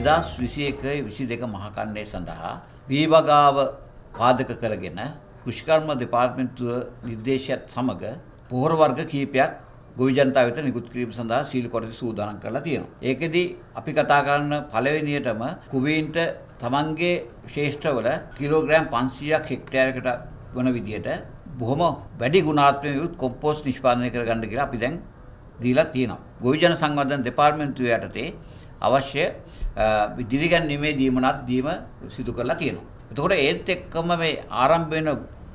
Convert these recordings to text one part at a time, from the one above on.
දෙදස් විසියක විසි දෙක මහකණ්ඩේ සඳහා වීවගාව පාදක කරගෙන කෘෂිකර්ම දෙපාර්තමෙන්තුව නිර්දේශයත් සමග පොහොර වර්ග කීපයක් ගොවි ජනතාව වෙත නිකුත් කිරීම සඳහා සීල් කොටස සූදානම් කරලා තියෙනවා. ඒකෙදි අපි කතා කරන්න පළවෙනියටම කුවීන්ට තමන්ගේ ශේෂ්ඨවල කිලෝග්‍රෑම් 500ක් හෙක්ටයාරයකට වන විදියට බොහොම වැඩි ගුණාත්මක යුත් කොම්පෝස්ට් නිෂ්පාදනය කරගන්න කියලා අපි දැන් දීලා තියෙනවා. ගොවි ජන සංවර්ධන දෙපාර්තමේන්තුව යටතේ අවශ්‍ය දිරිගැන්වීමේ දීමනත් දීම සිදු කරලා තියෙනවා. එතකොට ඒත් එක්කම මේ ආරම්භ වෙන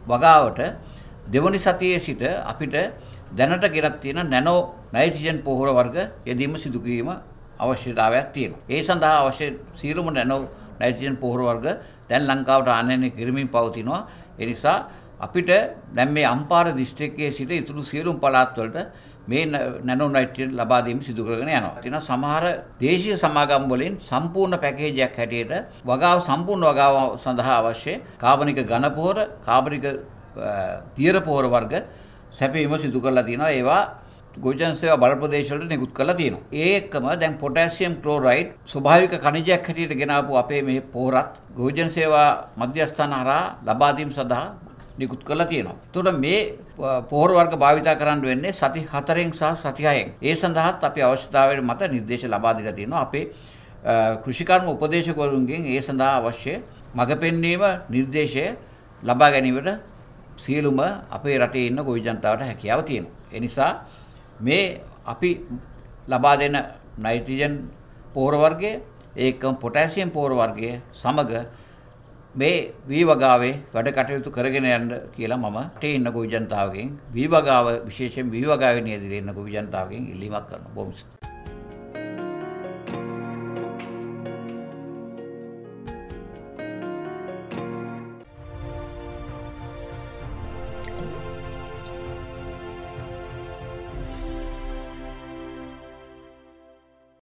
වගාවට දෙවනි සතියේ සිට අපිට දැනට ගෙනත් තියෙන නැනෝ නයිට්‍රජන් පොහොර වර්ග යෙදීම සිදු කිරීම අවශ්‍යතාවයක් තියෙනවා. ඒ සඳහා අවශ්‍ය සියලුම නැනෝ නයිට්‍රජන් පොහොර වර්ග දැන් ලංකාවට ආනයනය කරමින් පවතිනවා. ඒ නිසා අපිට දැන් මේ අම්පාර දිස්ත්‍රික්කයේ සිට ඉතුරු සියලුම පළාත්වලට මේ නැනෝ නයිට්‍රජන් ලබා දීම සිදු කරගෙන යනවා. එතන සමහර දේශීය සමාගම් වලින් සම්පූර්ණ පැකේජයක් හැටියට වගාව සම්පූර්ණ වගාව සඳහා අවශ්‍ය කාබනික ඝන පොහොර, කාබනික තියර පොහොර වර්ග සැපයීම සිදු කරලා තියෙනවා. ඒවා ගොවිජන සේවා බල ප්‍රදේශවලට නිකුත් කරලා තියෙනවා. ඒ එක්කම දැන් පොටෑසියම් ක්ලෝරයිඩ් ස්වභාවික ఖනිජයක් හැටියට ගෙන අපේ මේ පොහොරත් ගොවිජන සේවා මධ්‍යස්ථාන හරහා ලබා දීම සඳහා නිකුත් කරලා තියෙනවා. එතකොට මේ පොහොර වර්ග භාවිතා කරන්න වෙන්නේ සති 4න් සහ සති 6න්. ඒ සඳහාත් අපි අවශ්‍යතාවය මත නිර්දේශ ලබා දීලා තියෙනවා. අපේ කෘෂිකර්ම උපදේශකවරුන්ගෙන් ඒ සඳහා අවශ්‍ය මඟ පෙන්වීම නිර්දේශය ලබා ගැනීමට සියලුම අපේ රටේ ඉන්න ගොවි ජනතාවට හැකියාව තියෙනවා. ඒ නිසා මේ අපි ලබා දෙන නයිට්‍රජන් පොහොර වර්ගය ඒකම පොටෑසියම් පොහොර වර්ගය සමග මේ විවගාවේ වැඩ කටයුතු කරගෙන යන්න කියලා මම ටේ ඉන්න ගොවි ජනතාවගෙන් විවගාව විශේෂයෙන් විවගාවේ නියදිලා ඉන්න ගොවි ජනතාවගෙන් ඉල්ලීමක් කරනවා. බොහොම